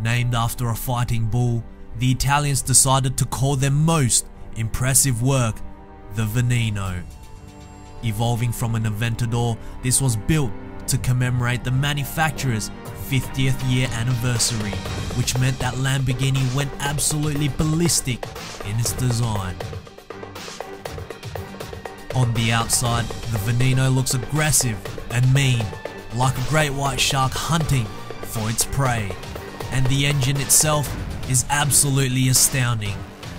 Named after a fighting bull, the Italians decided to call their most impressive work the Veneno. Evolving from an Aventador, this was built to commemorate the manufacturer's 50th year anniversary, which meant that Lamborghini went absolutely ballistic in its design. On the outside, the Veneno looks aggressive and mean, like a great white shark hunting for its prey. And the engine itself is absolutely astounding.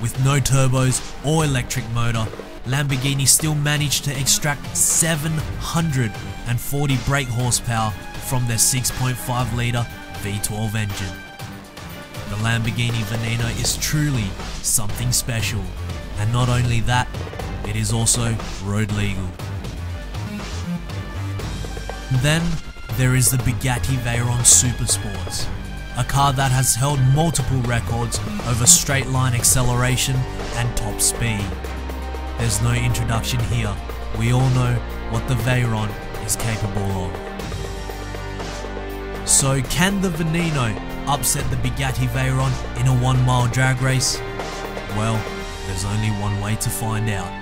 With no turbos or electric motor, Lamborghini still managed to extract 740 brake horsepower from their 6.5 litre V12 engine. The Lamborghini Veneno is truly something special, and not only that, it is also road legal. Then there is the Bugatti Veyron Supersports, a car that has held multiple records over straight line acceleration and top speed. There's no introduction here, we all know what the Veyron is capable of. So can the Veneno upset the Bugatti Veyron in a one mile drag race? Well, there's only one way to find out.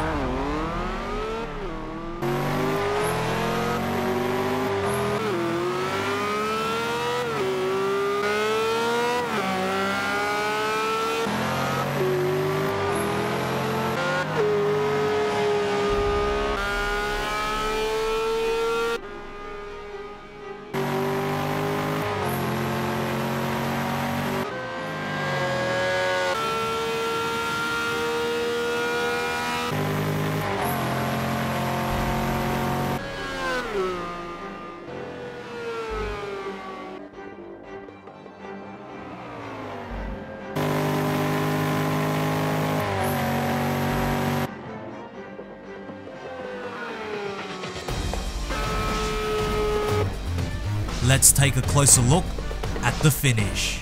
Let's take a closer look at the finish.